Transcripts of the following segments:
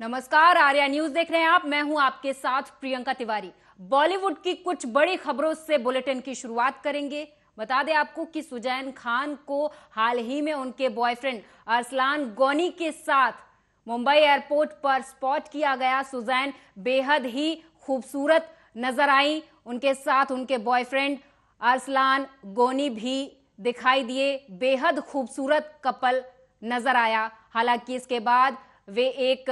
नमस्कार, आर्या न्यूज़ देख रहे हैं आप। मैं हूँ आपके साथ प्रियंका तिवारी। बॉलीवुड की कुछ बड़ी खबरों से बुलेटिन की शुरुआत करेंगे। बता दें आपको कि सुजैन खान को हाल ही में उनके बॉयफ्रेंड अरसलान गौनी के साथ मुंबई एयरपोर्ट पर स्पॉट किया गया। सुजैन बेहद ही खूबसूरत नज़र आई। उनके साथ उनके बॉयफ्रेंड अरसलान गोनी भी दिखाई दिए। बेहद खूबसूरत कपल नज़र आया। हालाँकि इसके बाद वे एक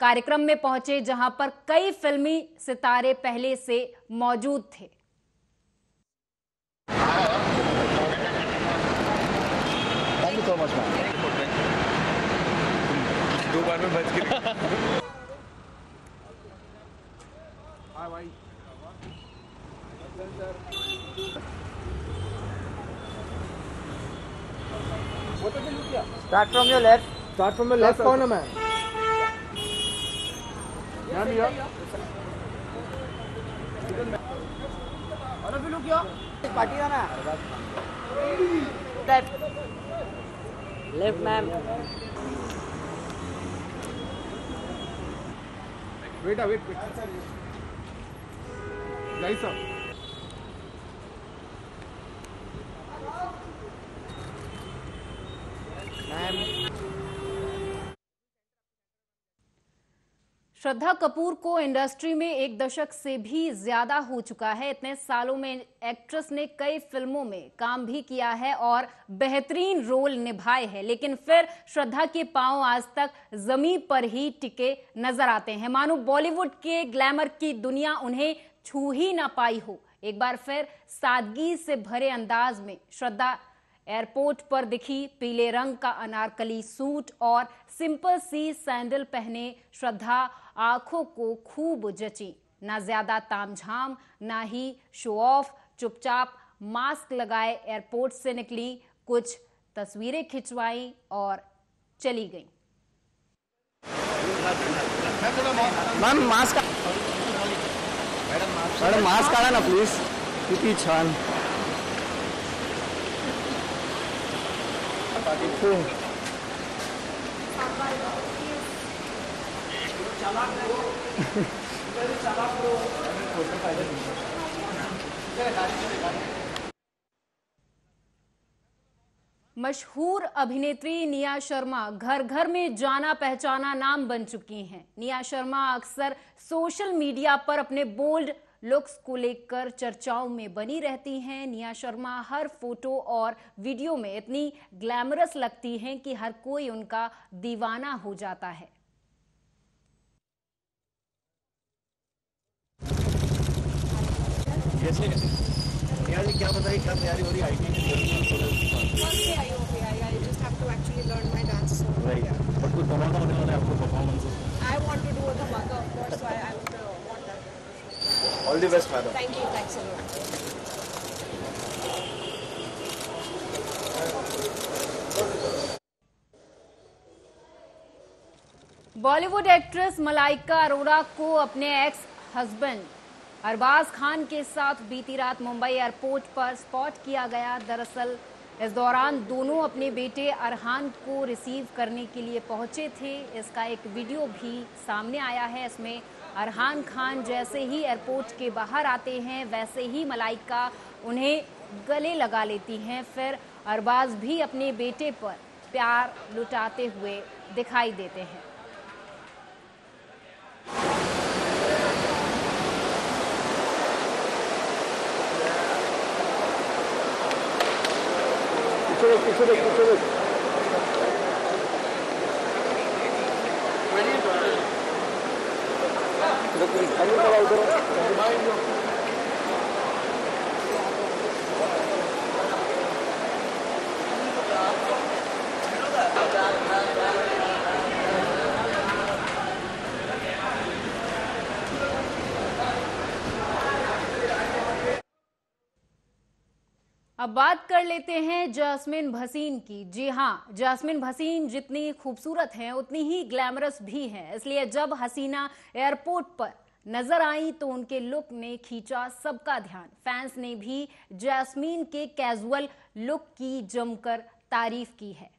कार्यक्रम में पहुँचे जहाँ पर कई फिल्मी सितारे पहले से मौजूद थे। थैंक यू सो मच दो बार में बच गई start from your left Start from the left corner, man. Ma'am, here. Party है ना left left ma'am Wait, uh, wait, wait. Guys, sir. Shraddha Kapoor को इंडस्ट्री में एक दशक से भी ज़्यादा हो चुका है। इतने सालों में एक्ट्रेस ने कई फ़िल्मों में काम भी किया है और बेहतरीन रोल निभाए हैं। लेकिन फिर श्रद्धा के पाँव आज तक ज़मीन पर ही टिके नज़र आते हैं। मानो बॉलीवुड के ग्लैमर की दुनिया उन्हें छू ही ना पाई हो। एक बार फिर सादगी से भरे अंदाज में श्रद्धा एयरपोर्ट पर दिखी पीले रंग का अनारकली सूट और सिंपल सी सैंडल पहने श्रद्धा आँखों को खूब जची। ना ज़्यादा तामझाम, ना ही शो ऑफ़ चुपचाप मास्क लगाए एयरपोर्ट से निकली। कुछ तस्वीरें खिंचवाई और चली गई। मॅम मास्क मॅडम मास्क ना प्लीज़ छान हो. मशहूर अभिनेत्री निया शर्मा घर घर में जाना पहचाना नाम बन चुकी हैं। निया शर्मा अक्सर सोशल मीडिया पर अपने बोल्ड लुक्स को लेकर चर्चाओं में बनी रहती हैं। निया शर्मा हर फ़ोटो और वीडियो में इतनी ग्लैमरस लगती हैं कि हर कोई उनका दीवाना हो जाता है। क्या बताइए क्या तैयारी हो रही है? बट कुछ धमाका होने वाला है आपको performance I want to do a dhamaka, of course. So I, I would uh, want that. All the best madam Thank you. Thanks a lot. Bollywood actress Malaika Arora को अपने एक्स हस्बैंड अरबाज खान के साथ बीती रात Mumbai airport पर spot किया गया दरअसल इस दौरान दोनों अपने बेटे अरहान को रिसीव करने के लिए पहुँचे थे इसका एक वीडियो भी सामने आया है इसमें अरहान खान जैसे ही एयरपोर्ट के बाहर आते हैं, वैसे ही मलाइका उन्हें गले लगा लेती हैं। फिर अरबाज भी अपने बेटे पर प्यार लुटाते हुए दिखाई देते हैं। देख, पीछे देख पीछे देख अनिल अब बात कर लेते हैं जास्मिन भसीन की। जी हाँ जासमिन भसीन जितनी खूबसूरत हैं, उतनी ही ग्लैमरस भी हैं। इसलिए जब हसीना एयरपोर्ट पर नज़र आई तो उनके लुक ने खींचा सबका ध्यान। फैंस ने भी जैस्मीन के कैजुअल लुक की जमकर तारीफ़ की है।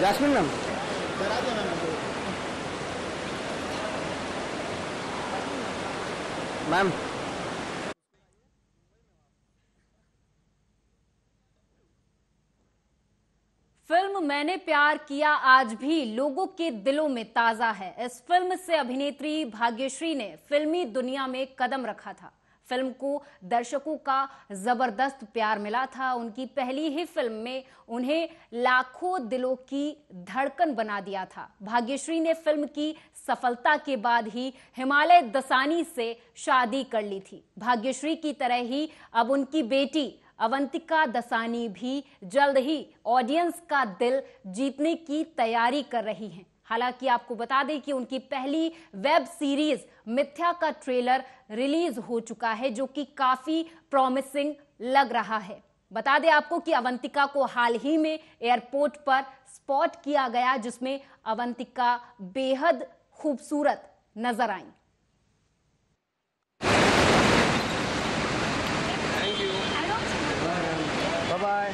Jasmine ma'am. मैम। फ़िल्म मैंने प्यार किया आज भी लोगों के दिलों में ताज़ा है। इस फ़िल्म से अभिनेत्री भाग्यश्री ने फिल्मी दुनिया में कदम रखा था। फ़िल्म को दर्शकों का ज़बरदस्त प्यार मिला था। उनकी पहली ही फ़िल्म में उन्हें लाखों दिलों की धड़कन बना दिया था। भाग्यश्री ने फ़िल्म की सफलता के बाद ही हिमालय दसानी से शादी कर ली थी। भाग्यश्री की तरह ही अब उनकी बेटी अवंतिका दसानी भी जल्द ही ऑडियंस का दिल जीतने की तैयारी कर रही हैं। हालाँकि आपको बता दें कि उनकी पहली वेब सीरीज़ मिथ्या का ट्रेलर रिलीज़ हो चुका है जो कि काफ़ी प्रॉमिसिंग लग रहा है। बता दें आपको कि अवंतिका को हाल ही में एयरपोर्ट पर स्पॉट किया गया जिसमें अवंतिका बेहद खूबसूरत नज़र आई। बाय बाय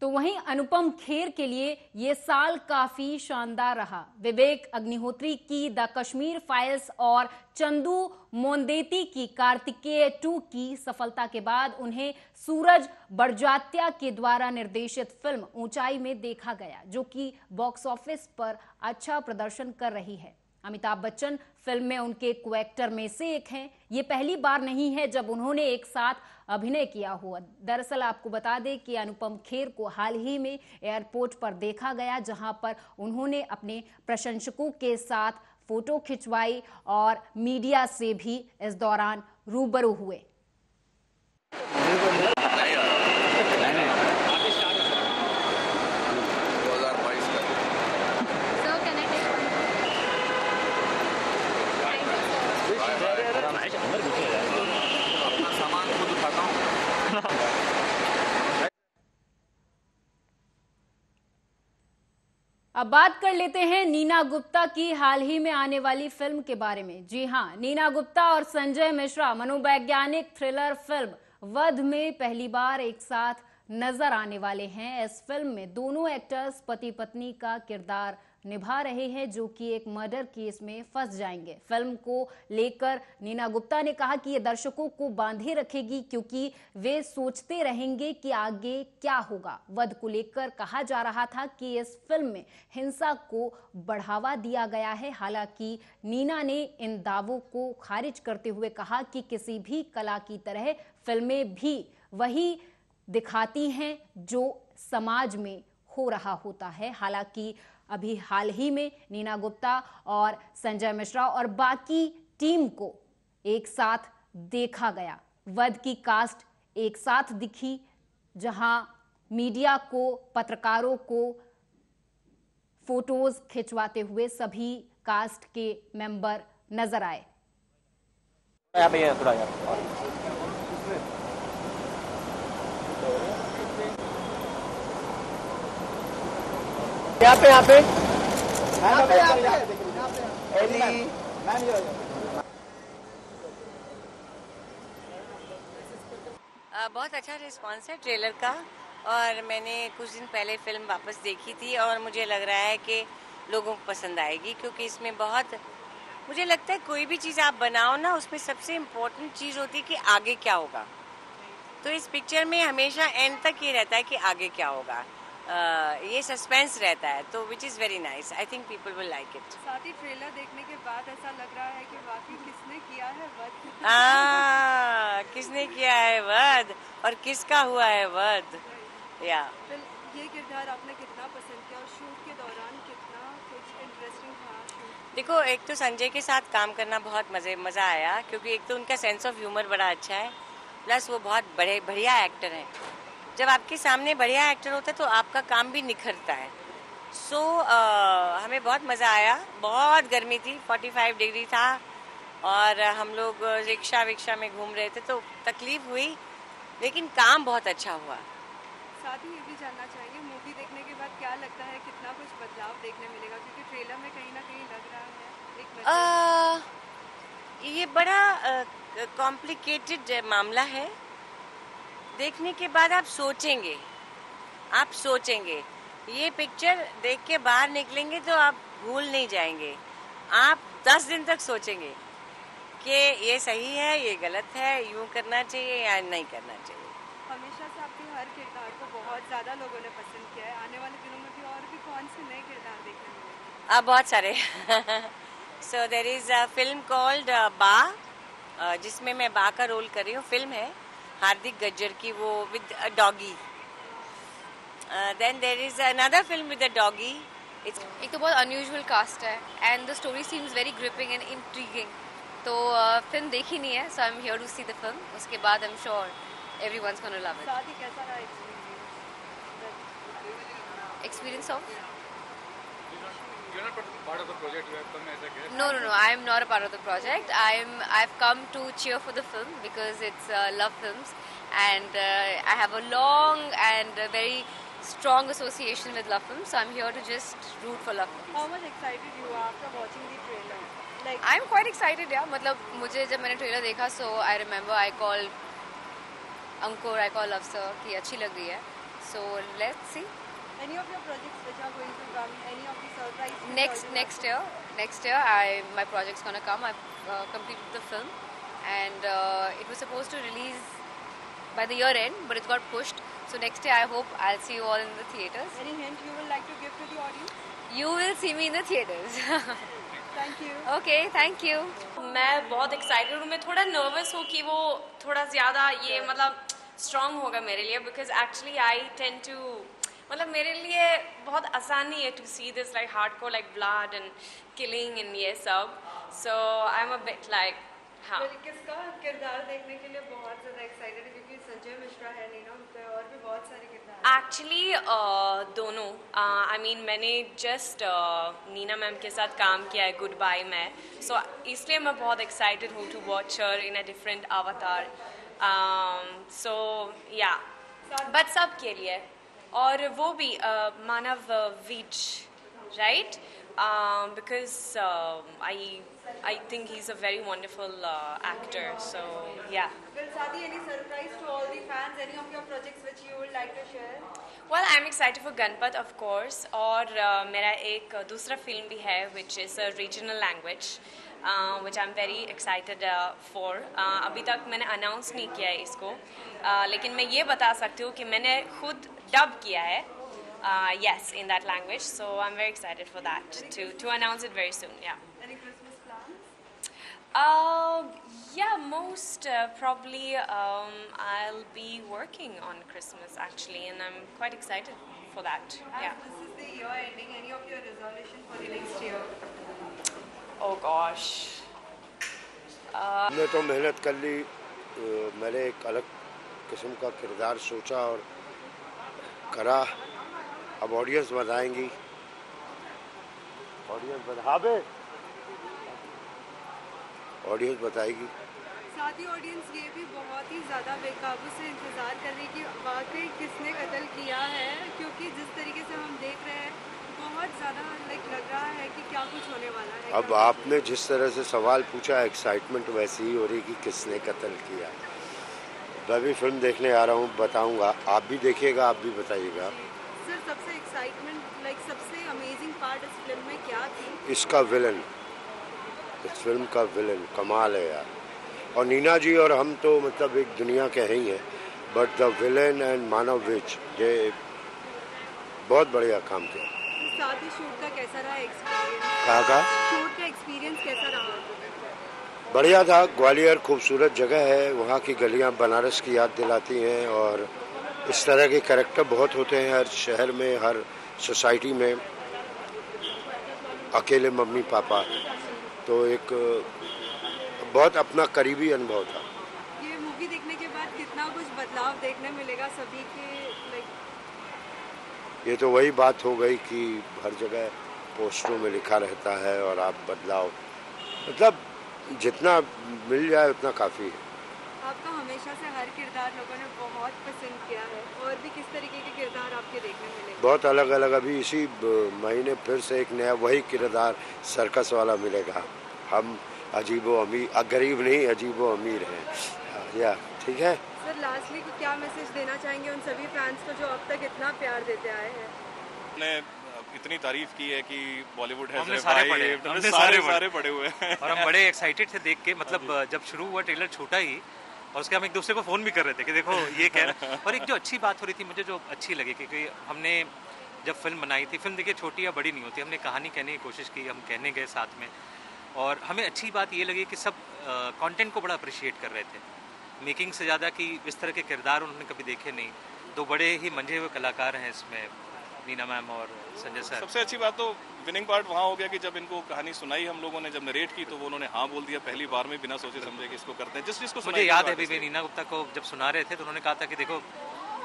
तो वहीं अनुपम खेर के लिए ये साल काफ़ी शानदार रहा। विवेक अग्निहोत्री की द कश्मीर फाइल्स और चंदू मोंदेती की कार्तिकेय टू की सफलता के बाद उन्हें सूरज बड़जात्या के द्वारा निर्देशित फ़िल्म ऊंचाई में देखा गया, जो कि बॉक्स ऑफ़िस पर अच्छा प्रदर्शन कर रही है। अमिताभ बच्चन फ़िल्म में उनके को एक्टर में से एक हैं। ये पहली बार नहीं है जब उन्होंने एक साथ अभिनय किया हुआ। दरअसल आपको बता दें कि अनुपम खेर को हाल ही में एयरपोर्ट पर देखा गया, जहाँ पर उन्होंने अपने प्रशंसकों के साथ फ़ोटो खिंचवाई और मीडिया से भी इस दौरान रूबरू हुए दो हज़ार बाईस का अपना सामान खुद उठाता हूँ अब बात कर लेते हैं नीना गुप्ता की हाल ही में आने वाली फ़िल्म के बारे में। जी हाँ नीना गुप्ता और संजय मिश्रा मनोवैज्ञानिक थ्रिलर फ़िल्म वध में पहली बार एक साथ नज़र आने वाले हैं। इस फ़िल्म में दोनों एक्टर्स पति पत्नी का किरदार निभा रहे हैं, जो कि एक मर्डर केस में फंस जाएँगे। फ़िल्म को लेकर नीना गुप्ता ने कहा कि ये दर्शकों को बांधे रखेगी, क्योंकि वे सोचते रहेंगे कि आगे क्या होगा। वध को लेकर कहा जा रहा था कि इस फ़िल्म में हिंसा को बढ़ावा दिया गया है। हालाँकि नीना ने इन दावों को खारिज करते हुए कहा कि किसी भी कला की तरह फ़िल्में भी वही दिखाती हैं, जो समाज में हो रहा होता है। हालाँकि अभी हाल ही में नीना गुप्ता और संजय मिश्रा और बाकी टीम को एक साथ देखा गया। वध की कास्ट एक साथ दिखी, जहाँ मीडिया को, पत्रकारों को फ़ोटोज़ खिंचवाते हुए सभी कास्ट के मेंबर नज़र आए। यहाँ पे यहाँ पे। बहुत अच्छा रिस्पांस है ट्रेलर का और मैंने कुछ दिन पहले फ़िल्म वापस देखी थी और मुझे लग रहा है कि लोगों को पसंद आएगी क्योंकि इसमें बहुत मुझे लगता है कोई भी चीज़ आप बनाओ ना उसमें सबसे इम्पोर्टेंट चीज़ होती है कि आगे क्या होगा। तो इस पिक्चर में हमेशा एंड तक ये रहता है कि आगे क्या होगा। ये सस्पेंस रहता है तो which is very nice I think people will like it साथ ही ट्रेलर देखने के बाद ऐसा लग रहा है कि वाकई किसने किया है वध? आ, किसने किया है वध? और किसका हुआ है वध? या ये किरदार आपने कितना पसंद किया और शूट के दौरान कितना कुछ इंटरेस्टिंग था देखो एक तो संजय के साथ काम करना बहुत मज़े मज़ा आया क्योंकि एक तो उनका सेंस ऑफ़ ह्यूमर बड़ा अच्छा है प्लस वो बहुत बड़े बढ़िया एक्टर हैं। जब आपके सामने बढ़िया एक्टर होता है तो आपका काम भी निखरता है। सो so, uh, हमें बहुत मज़ा आया। बहुत गर्मी थी 45 डिग्री था और हम लोग रिक्शा विक्शा में घूम रहे थे तो तकलीफ़ हुई लेकिन काम बहुत अच्छा हुआ। साथ ही ये भी जानना चाहेंगे मूवी देखने के बाद क्या लगता है कितना कुछ बदलाव देखने मिलेगा? क्योंकि ट्रेलर में कहीं ना कहीं लग रहा है एक आ, ये बड़ा कॉम्प्लिकेटेड मामला है। देखने के बाद आप सोचेंगे। आप सोचेंगे। ये पिक्चर देख के बाहर निकलेंगे तो आप भूल नहीं जाएँगे। आप दस दिन तक सोचेंगे कि ये सही है ये गलत है यूँ करना चाहिए या नहीं करना चाहिए। हमेशा से आपके हर किरदार को बहुत ज़्यादा लोगों ने पसंद किया है। आने वाले दिनों में भी और भी कौन से नए किरदार देखने मिलेंगे? अब बहुत सारे। So there is a film called बा जिसमें मैं बा का रोल कर रही हूँ। फ़िल्म है। हार्दिक गज्जर की वो with a doggy. Then there is another film with a doggy it's एक तो बहुत अनयूजुअल कास्ट है and the story seems very gripping and intriguing तो फ़िल्म देखी नहीं है so I am here to see the film उसके बाद I am sure everyone's gonna love साथ ही कैसा रहा experience it experience of You're not part of the project. You have come as a guest. No, no, no. I am not a part of the project. I am. I've come to cheer for the film because it's uh, love films, and uh, I have a long and a very strong association with love films. So I'm here to just root for love films. How much excited you are after watching the trailer? Like I'm quite excited. Yeah, मतलब मुझे जब मैंने trailer देखा so I remember I called Ankur, I called Afsar कि अच्छी लग रही है. So let's see. Any of your projects which are going to come, any of the surprise next next year next year i my project's gonna come i've uh, completed the film and uh, it was supposed to release by the year end but it's got pushed so next year i hope i'll see you all in the theaters Any hint you would like to give to the audience? you will see me in the theaters Thank you. okay thank you मैं बहुत excited हूँ मैं थोड़ा nervous हूँ कि वो थोड़ा ज़्यादा ये मतलब स्ट्रांग होगा मेरे लिए because actually I tend to मतलब मेरे लिए बहुत आसानी है to see this like hard को like blood and killing and ये सब. So I am a bit like हाँ किसका किरदार देखने के लिए बहुत ज़्यादा एक्साइटेड है क्योंकि संजय मिश्रा है नीना गुप्ता और भी बहुत सारे किरदार। एक्चुअली दोनों. आई मीन मैंने जस्ट नीना मैम के साथ काम किया है गुड बाय में. सो इसलिए मैं बहुत एक्साइटेड हूँ to watch her in a different अवतार सो या बट सब के लिए. और वो भी uh, Manav Vij right because I I think he is a very wonderful actor so yeah Well, Sadi, any surprise to all the fans? Any of your projects which you would like to share? Well, I'm excited for Ganpat, of course. और uh, मेरा एक uh, दूसरा film भी है which is a regional language, uh, which I'm very excited uh, for. Uh, अभी तक मैंने announce नहीं किया है इसको, uh, लेकिन मैं ये बता सकती हूँ कि मैंने खुद डब किया है. Uh, yes, in that language. So I'm very excited for that to to announce it very soon. Yeah. Any Christmas plans? Uh, yeah, most uh, probably um, I'll be working on Christmas actually, and I'm quite excited for that. Yeah. As this is the year ending, any of your resolution for the next year? Oh gosh. हमने तो मेहनत कर ली। मैंने एक अलग किस्म का किरदार सोचा और करा। अब ऑडियंस बताएँगी ऑडियंस बता हाँ बे ऑडियंस बताएगी। साथ ही ऑडियंस ये भी बहुत ही ज़्यादा बेकाबू से इंतज़ार कर रही कि वाकई किसने कत्ल किया है क्योंकि जिस तरीके से हम देख रहे हैं बहुत ज़्यादा लाइक लग रहा है कि क्या कुछ होने वाला है अब आपने जिस तरह से सवाल पूछा एक्साइटमेंट वैसी ही हो रही कि किसने कत्ल किया। मैं भी फ़िल्म देखने आ रहा हूँ बताऊँगा। आप भी देखिएगा आप भी बताइएगा। सर सबसे एक्साइटमेंट लाइक सबसे अमेजिंग पार्ट इस फ़िल्म में क्या थी? इसका विलन इस फ़िल्म का विलन कमाल है यार। और नीना जी और हम तो मतलब एक दुनिया के हैं ही हैं। But the villain and Manav which ये बहुत बढ़िया काम किया। साथ ही शूट का कैसा रहा एक्सपीरियंस कहा का? शूट का एक्सपीरियंस कैसा रहा? बढ़िया था ग्वालियर खूबसूरत जगह है वहाँ की गलियाँ बनारस की याद दिलाती हैं और इस तरह के करेक्टर बहुत होते हैं हर शहर में हर सोसाइटी में। अकेले मम्मी पापा तो एक बहुत अपना करीबी अनुभव था। ये मूवी देखने के बाद कितना कुछ बदलाव देखने मिलेगा सभी के? ये तो वही बात हो गई कि हर जगह पोस्टरों में लिखा रहता है और आप बदलाव मतलब जितना मिल जाए उतना काफ़ी है। आपका हमेशा से हर किरदार लोगों ने बहुत पसंद किया है और भी किस तरीके के किरदार आपके देखने मिले? बहुत अलग अलग अभी इसी महीने फिर से एक नया वही किरदार सर्कस वाला मिलेगा। हम अजीबो अमीर गरीब नहीं अजीबो अमीर हैं या ठीक है? लास्टली क्या मैसेज देना चाहेंगे उन सभी फैंस को जो अब तक इतना प्यार देते आए हैं? ने इतनी तारीफ़ की है कि बॉलीवुड है हमने सारे पढ़े हमने सारे सारे सारे पढ़े हुए हैं। और हम बड़े एक्साइटेड थे देख के मतलब जब शुरू हुआ ट्रेलर छोटा ही और उसके हम एक दूसरे को फ़ोन भी कर रहे थे कि देखो ये कह रहा और एक जो अच्छी बात हो रही थी मुझे जो अच्छी लगी क्योंकि हमने जब फ़िल्म बनाई थी फ़िल्म देखिए छोटी या बड़ी नहीं होती हमने कहानी कहने की कोशिश की हम कहने गए साथ में। और हमें अच्छी बात ये लगी कि सब कंटेंट को बड़ा अप्रिशिएट कर रहे थे। मेकिंग से ज़्यादा कि इस तरह के किरदार उन्होंने कभी देखे नहीं। दो बड़े ही मंझे हुए कलाकार हैं इसमें नीना मैम और संजय सर। सबसे अच्छी बात तो विनिंग पार्ट वहाँ हो गया कि जब इनको कहानी सुनाई हम लोगों ने जब नरेट की तो वो उन्होंने हाँ बोल दिया पहली बार में बिना सोचे समझे कि इसको करते हैं। जिस जिसको मुझे याद है अभी नीना गुप्ता को जब सुना रहे थे तो उन्होंने कहा था कि देखो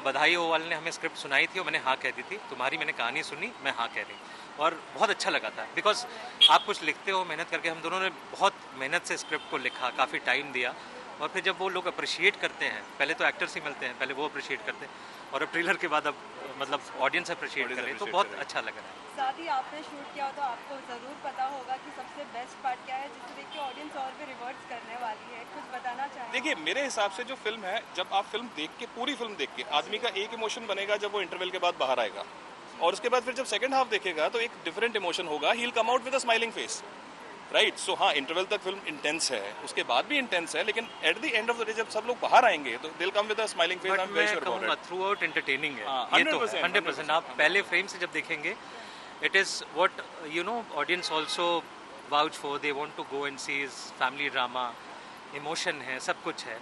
बधाई हो वाले ने हमें स्क्रिप्ट सुनाई थी और मैंने हाँ कह दी थी तुम्हारी मैंने कहानी सुनी मैं हाँ कह दी और बहुत अच्छा लगा था बिकॉज़ आप कुछ लिखते हो मेहनत करके हम दोनों ने बहुत मेहनत से स्क्रिप्ट को लिखा काफ़ी टाइम दिया। और फिर जब वो लोग अप्रिशिएट करते हैं पहले तो एक्टर्स ही मिलते हैं पहले वो अप्रिशिएट करते हैं और अब ट्रेलर के बाद अब मतलब ऑडियंस अप्रिशिएट कर रही है तो बहुत। अच्छा लग रहा है। साथ ही आपने शूट किया तो आपको ज़रूर पता होगा कि सबसे बेस्ट पार्ट क्या है जिसे देख के ऑडियंस और भी रिवर्ट्स करने वाली है। कुछ बताना चाहेंगे देखिए मेरे हिसाब से जो फ़िल्म है जब आप फ़िल्म देख के पूरी फ़िल्म देख के आदमी का एक इमोशन बनेगा जब वो इंटरवल के बाद बाहर आएगा। और उसके बाद फिर जब सेकंड हाफ़ देखेगा तो एक डिफरेंट इमोशन होगा। He will come out with a smiling face right so हाँ इंटरवल तक फ़िल्म इंटेंस है उसके बाद भी इंटेंस है लेकिन at the end of the day जब सब लोग बाहर आएँगे तो they'll come with a smiling face I am very sure about it throughout entertaining है हाँ, ये तो 100%, आप पहले फ्रेम से जब देखेंगे it is what you know audience also vouch for they want to go and see is family drama emotion है सब कुछ है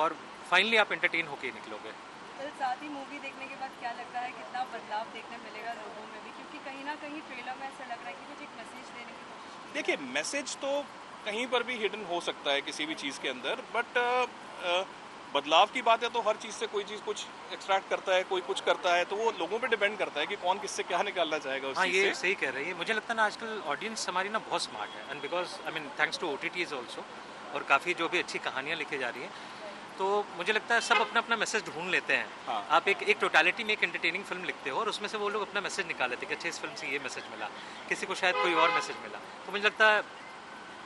और फाइनली आप एंटरटेन होके निकलोगे। कल साथ ही मूवी देखने के बाद क्या लगता है कितना बदलाव देखने मिलेगा लोगों में भी? क्योंकि कहीं ना कहीं ट्रेलर में ऐसा लग रहा है कि कुछ एक मैसेज देने की कोशिश की देखिए मैसेज तो कहीं पर भी हिडन हो सकता है किसी भी चीज़ के अंदर बट बदलाव की बात है तो हर चीज़ से कोई चीज़ कुछ एक्सट्रैक्ट करता है कोई कुछ करता है तो वो लोगों पे डिपेंड करता है कि कौन किससे क्या निकालना चाहेगा हाँ ये से। सही कह रही है। मुझे लगता है ना आजकल ऑडियंस हमारी ना बहुत स्मार्ट है। And because I mean thanks to O T Ts also और काफ़ी जो भी अच्छी कहानियाँ लिखी जा रही हैं तो मुझे लगता है सब अपना अपना मैसेज ढूंढ लेते हैं। हाँ। आप एक एक टोटालिटी में एक एंटरटेनिंग फ़िल्म लिखते हो और उसमें से वो लोग अपना मैसेज निकाल लेते हैं कि अच्छा इस फ़िल्म से ये मैसेज मिला किसी को शायद कोई और मैसेज मिला। तो मुझे लगता है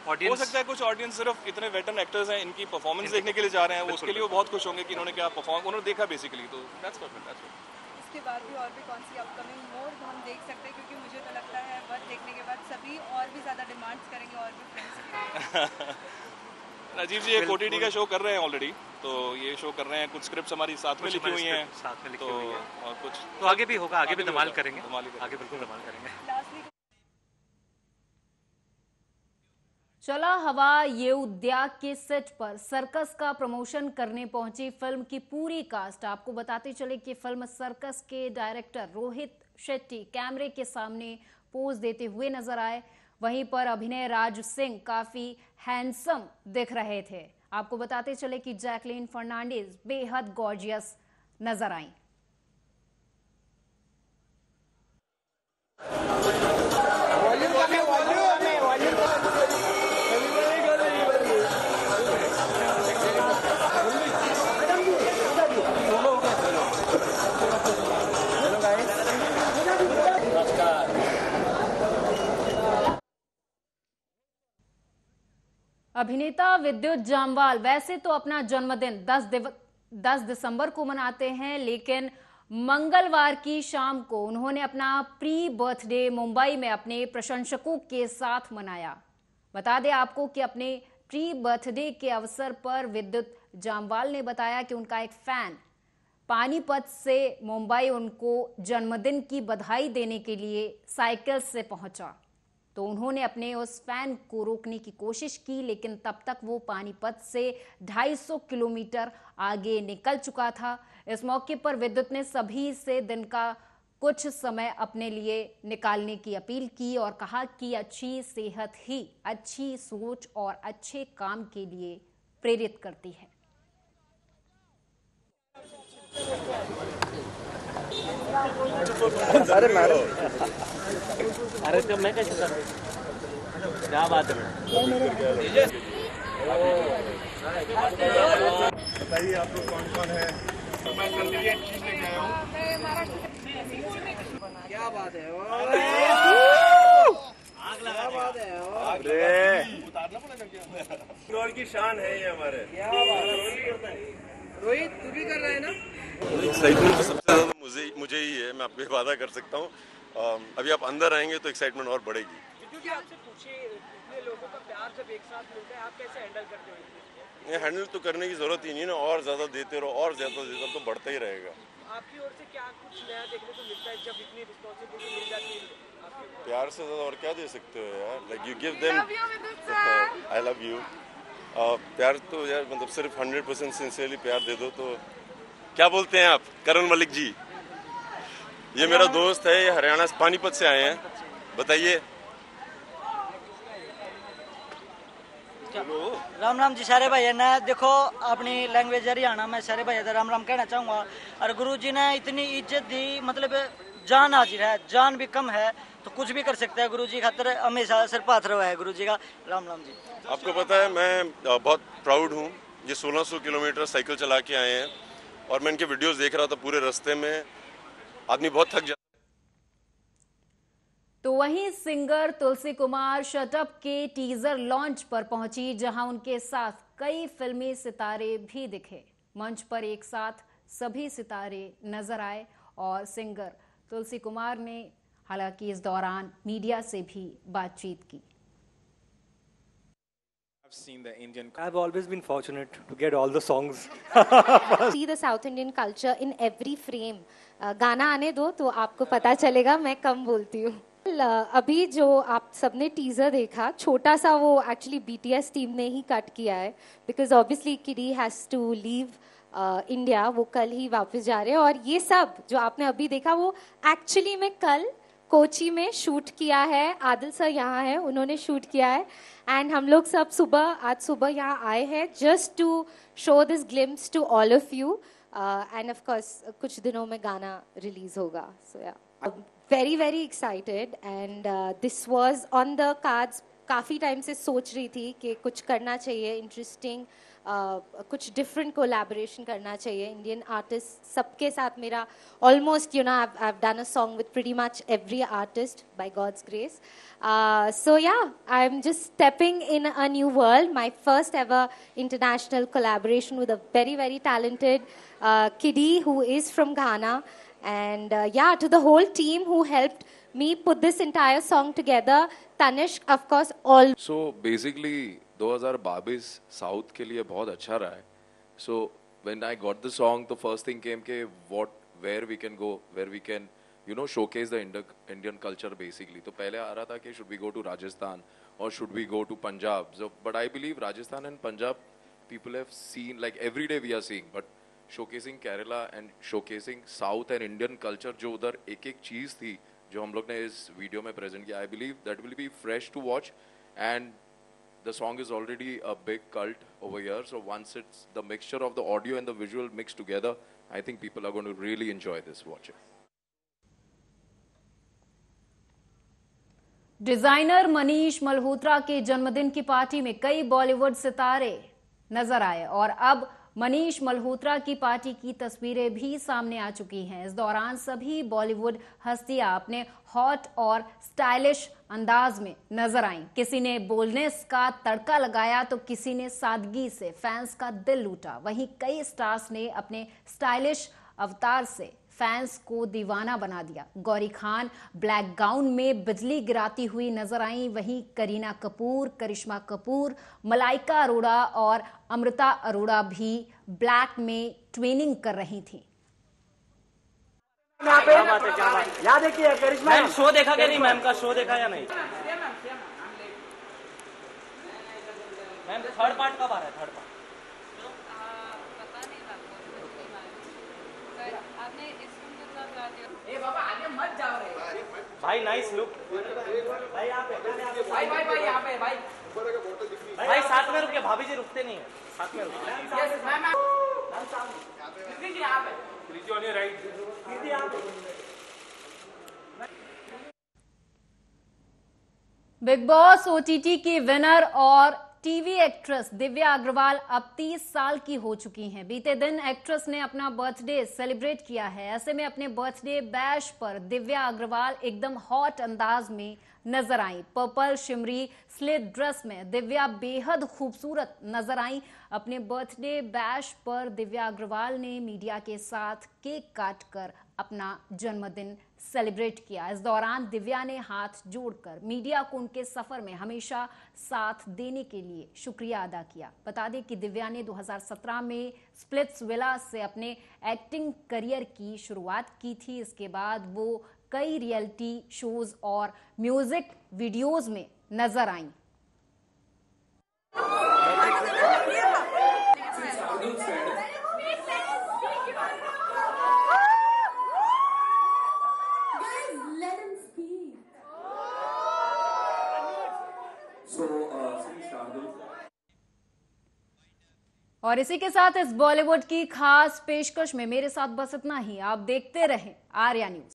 हो सकता है कुछ ऑडियंस सिर्फ़ इतने वेटर्न एक्टर्स हैं इनकी परफॉर्मेंस देखने के लिए जा रहे हैं उसके लिए वो बहुत खुश होंगे कि इन्होंने क्या परफॉर्म उन्होंने देखा बेसिकली तो दैट्स परफेक्ट दैट्स इसके बाद भी और भी कौन सी अपकमिंग मोर हम देख सकते हैं क्योंकि मुझे तो लगता है वर्थ देखने के बाद सभी और भी ज़्यादा डिमांड्स करेंगे और भी राजीव जी एक ओटीटी का शो कर रहे हैं ऑलरेडी तो ये शो कर रहे हैं। कुछ स्क्रिप्ट्स हमारी साथ में लिखी हुई हैं। साथ में लिखी तो हुई है। और कुछ तो आगे भी होगा आगे भी धमाल करेंगे। आगे बिल्कुल धमाल करेंगे। चला हवा ये उद्याग के सेट पर। सर्कस का प्रमोशन करने पहुँची फ़िल्म की पूरी कास्ट आपको बताते चले कि फ़िल्म सर्कस के डायरेक्टर रोहित शेट्टी कैमरे के सामने पोज देते हुए नज़र आए। वहीं पर अभिनय राज सिंह काफ़ी हैंडसम दिख रहे थे। आपको बताते चले कि जैकलिन फर्नांडिस बेहद गॉर्जियस नज़र आई। अभिनेता विद्युत जामवाल, वैसे तो अपना जन्मदिन 10 दिव 10 दिसंबर को मनाते हैं, लेकिन मंगलवार की शाम को उन्होंने अपना प्री बर्थडे मुंबई में अपने प्रशंसकों के साथ मनाया। बता दें आपको कि अपने प्री बर्थडे के अवसर पर विद्युत जामवाल ने बताया कि उनका एक फ़ैन पानीपत से मुंबई उनको जन्मदिन की बधाई देने के लिए साइकिल से पहुँचा। तो उन्होंने अपने उस फ़ैन को रोकने की कोशिश की, लेकिन तब तक वो पानीपत से 250 किलोमीटर आगे निकल चुका था। इस मौके पर विद्युत ने सभी से दिन का कुछ समय अपने लिए निकालने की अपील की और कहा कि अच्छी सेहत ही अच्छी सोच और अच्छे काम के लिए प्रेरित करती है। अरे मैडम। अरे तो मैं कैसे कर? क्या बात है? बताइए आप लोग कौन कौन है? मैं जल्दी ये चीज़ लेके क्या बात है? क्या? बात है? की शान है ये हमारे। रोहित तू भी कर रहा है ना? एक्साइटमेंट तो सबसे ज़्यादा मुझे मुझे ही है मैं आपको वादा कर सकता हूँ। अभी आप अंदर आएँगे तो एक्साइटमेंट और बढ़ेगी। क्योंकि आपसे पूछे इतने लोगों का प्यार जब एक साथ मिलता है आप कैसे हैंडल करते हो ये हैंडल तो करने की ज़रूरत ही नहीं ना और ज़्यादा देते रहो और ज़्यादा देते रहो तो बढ़ता ही रहेगा। आपकी ओर से क्या कुछ नया देखने को मिलता है जब इतनी रिस्पॉन्सिबिलिटी मिल जाती है? प्यार से ज़्यादा और क्या दे सकते हो यार? Like you give them I love you प्यार तो यार मतलब सिर्फ़ हंड्रेड परसेंट सिंसियरली प्यार दे दो तो क्या बोलते हैं आप? करण मलिक जी। ये मेरा दोस्त है ये हरियाणा से पानीपत से आए हैं। बताइए। राम राम जी सारे भाई ने देखो अपनी लैंग्वेज हरियाणा में सारे भाई राम राम कहना चाहूँगा। और गुरु जी ने इतनी इज़्ज़त दी मतलब जान हाजिर है जान भी कम है तो कुछ भी कर सकते हैं गुरु जी खातर हमेशा सिर पाथर हुआ है गुरु जी का। राम राम जी। आपको पता है मैं बहुत प्राउड हूँ ये 1600 किलोमीटर साइकिल चला के आए हैं और मैं इनके वीडियोस देख रहा था पूरे रास्ते में। आदमी बहुत थक जाता तो वहीं singer Tulsi Kumar shut up के टीजर लॉन्च पर पहुँची जहाँ उनके साथ कई फिल्मी सितारे भी दिखे। मंच पर एक साथ सभी सितारे नज़र आए और सिंगर तुलसी कुमार ने हालाँकि इस दौरान मीडिया से भी बातचीत की I've seen the Indian. I've always been fortunate to get all the songs. see the South Indian culture in every frame. Uh, गाना आने दो तो आपको पता चलेगा मैं कम बोलती हूँ अभी जो आप सबने टीजर देखा। छोटा सा वो एक्चुअली बीटीएस टीम ने ही कट किया है। Because obviously kiddy has to leave India वो कल ही वापस जा रहे हैं। और ये सब जो आपने अभी देखा, वो एक्चुअली में कल कोची में शूट किया है। आदिल सर यहाँ है, उन्होंने शूट किया है। एंड हम लोग सब सुबह, आज सुबह यहाँ आए हैं just to show this glimpse to all of you and of course कुछ दिनों में गाना रिलीज़ होगा। So yeah very very excited and this was on the cards काफ़ी टाइम से सोच रही थी कि कुछ करना चाहिए इंटरेस्टिंग कुछ डिफरेंट कोलैबोरेशन करना चाहिए. इंडियन आर्टिस्ट सबके साथ मेरा almost you know I done a song with pretty much every artist by God's grace so yeah i'm just stepping in a new world. My first ever international collaboration with a very very talented uh, kiddie who is from ghana. and uh, yeah to the whole team who helped me put this entire song together tanishk of course all so basically 2022 south के लिए बहुत अच्छा रहा है so when I got the song the first thing came के what where we can go where we can you know showcase the Indian culture basically तो पहले आ रहा था कि should we go to Rajasthan और should we go to Punjab so but I believe Rajasthan and Punjab people have seen like every day we are seeing but showcasing Kerala and showcasing south and Indian culture जो उधर एक एक चीज़ थी जो हम लोग ने इस वीडियो में प्रेजेंट किया। I believe that will be fresh to watch and the song is already a big cult over year so once it's the mixture of the audio and the visual mix together I think people are going to really enjoy this watch designer Manish Malhotra के जन्मदिन की party में कई बॉलीवुड सितारे नज़र आए और अब मनीष मल्होत्रा की पार्टी की तस्वीरें भी सामने आ चुकी हैं। इस दौरान सभी बॉलीवुड हस्तियाँ अपने हॉट और स्टाइलिश अंदाज में नज़र आईं। किसी ने बोलनेस का तड़का लगाया तो किसी ने सादगी से, फैंस का दिल लूटा। वहीं कई स्टार्स ने अपने स्टाइलिश अवतार से फैंस को दीवाना बना दिया। गौरी खान ब्लैक गाउन में बिजली गिराती हुई नज़र आई। वहीं करीना कपूर करिश्मा कपूर मलाइका अरोड़ा और अमृता अरोड़ा भी ब्लैक में ट्रेनिंग कर रही थी। पे यहाँ देखिए करिश्मा। मैम शो देखा क्या नहीं? मैम का शो देखा या नहीं? मैम थर्ड पार्ट कब आ रहा है? थर्ड पार्ट भाई नाइस लुक भाई यहाँ पे भाई भाई भाई यहाँ पे भाई। भाई साथ में रुके भाभी जी रुकते नहीं है। साथ में रुके यस मैम दीदी यहाँ पे दीदी ऑन योर राइट यहाँ पे बिग बॉस ओटीटी के विनर और टीवी एक्ट्रेस दिव्या अग्रवाल अब 30 साल की हो चुकी हैं। बीते दिन एक्ट्रेस ने अपना बर्थडे सेलिब्रेट किया है। ऐसे में अपने बर्थडे बैश पर दिव्या अग्रवाल एकदम हॉट अंदाज में नज़र आई। पर्पल शिमरी स्लिट ड्रेस में दिव्या बेहद खूबसूरत नज़र आई। अपने बर्थडे बैश पर दिव्या अग्रवाल ने मीडिया के साथ केक काटकर अपना जन्मदिन सेलिब्रेट किया। इस दौरान दिव्या ने हाथ जोड़कर मीडिया को उनके सफ़र में हमेशा साथ देने के लिए शुक्रिया अदा किया। बता दें कि दिव्या ने 2017 में स्प्लिट्स विला से अपने एक्टिंग करियर की शुरुआत की थी। इसके बाद वो कई रियलिटी शोज़ और म्यूज़िक वीडियोस में नज़र आई। और इसी के साथ इस बॉलीवुड की खास पेशकश में मेरे साथ बस इतना ही। आप देखते रहें आर्या न्यूज़।